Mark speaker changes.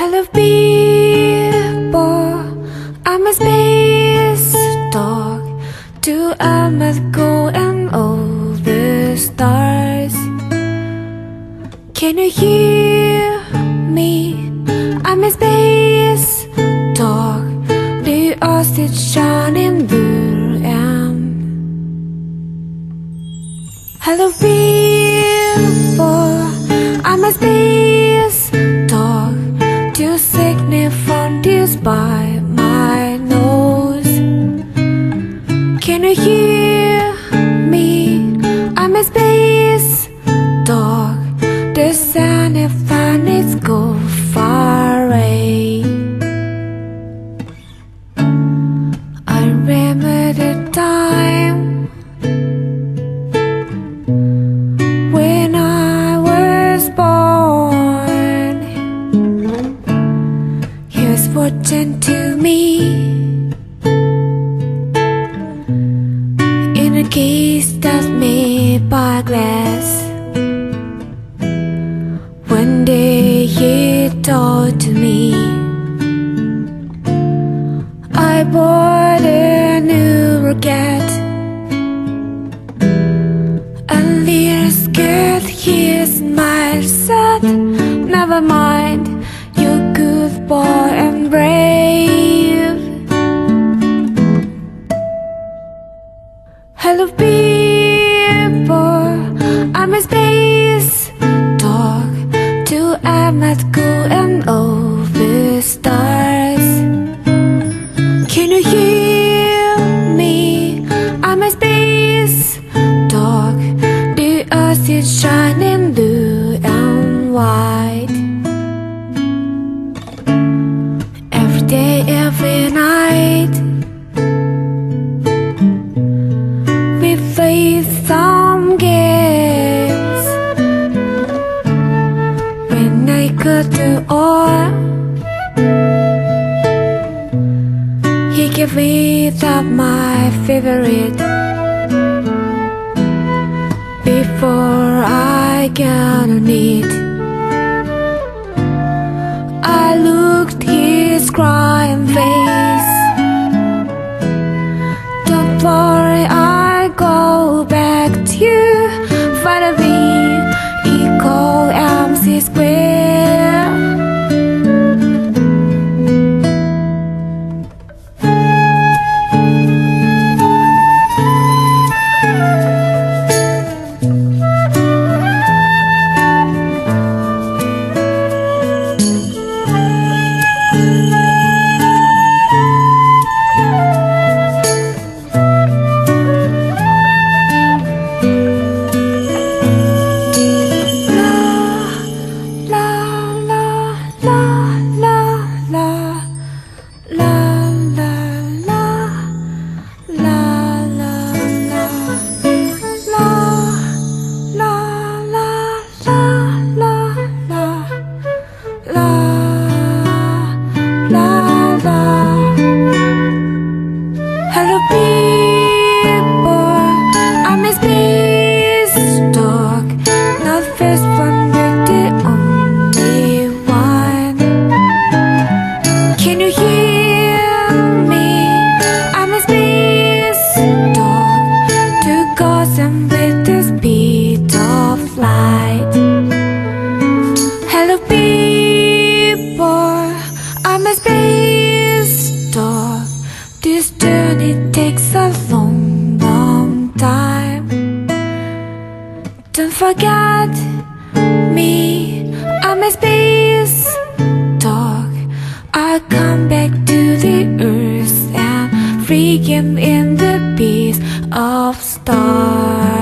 Speaker 1: Hello people, I'm a space dog. Do I must go and all the stars? Can you hear me? I'm a space dog. Is shining blue και να case that's made by glass. One day he told to me, I bought a new rocket. A little scared, he smiled, said, Never mind, you're good boy I'm a space dog. Do I must go and over stars? Can you hear me? I'm a space dog. The earth is shining blue and white. Every day, every night, we face some games. To all. He gave me that my favorite Before I got on it 啦啦啦啦啦啦啦啦啦啦啦啦啦啦啦。A space dog. This journey takes a long, long time. Don't forget me, I'm a space dog. I come back to the earth and freaking in the peace of stars.